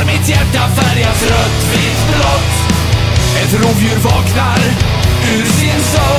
Har Mitt hjärta färgas rött, vitt, blått. Ett rovdjur vaknar ur sin sömn